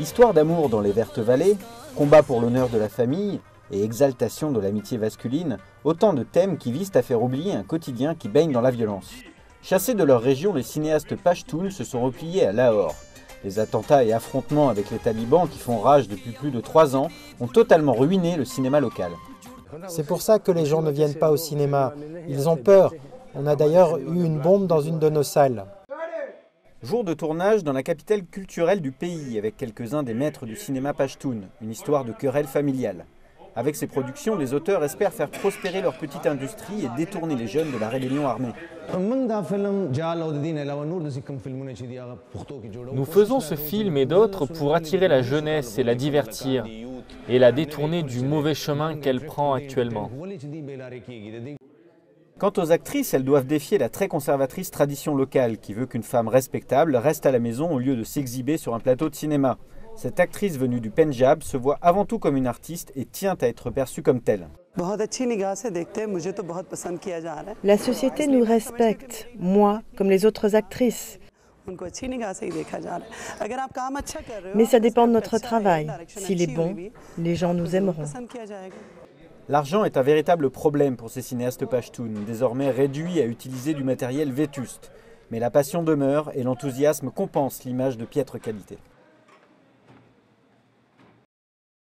Histoire d'amour dans les vertes vallées, combat pour l'honneur de la famille et exaltation de l'amitié masculine, autant de thèmes qui visent à faire oublier un quotidien qui baigne dans la violence. Chassés de leur région, les cinéastes Pashtuns se sont repliés à Lahore. Les attentats et affrontements avec les talibans qui font rage depuis plus de trois ans ont totalement ruiné le cinéma local. C'est pour ça que les gens ne viennent pas au cinéma. Ils ont peur. On a d'ailleurs eu une bombe dans une de nos salles. Jour de tournage dans la capitale culturelle du pays avec quelques-uns des maîtres du cinéma Pashtun, une histoire de querelle familiale. Avec ces productions, les auteurs espèrent faire prospérer leur petite industrie et détourner les jeunes de la rébellion armée. Nous faisons ce film et d'autres pour attirer la jeunesse et la divertir, et la détourner du mauvais chemin qu'elle prend actuellement. Quant aux actrices, elles doivent défier la très conservatrice tradition locale qui veut qu'une femme respectable reste à la maison au lieu de s'exhiber sur un plateau de cinéma. Cette actrice venue du Pendjab se voit avant tout comme une artiste et tient à être perçue comme telle. La société nous respecte, moi comme les autres actrices. Mais ça dépend de notre travail. S'il est bon, les gens nous aimeront. L'argent est un véritable problème pour ces cinéastes pashtuns, désormais réduits à utiliser du matériel vétuste. Mais la passion demeure et l'enthousiasme compense l'image de piètre qualité.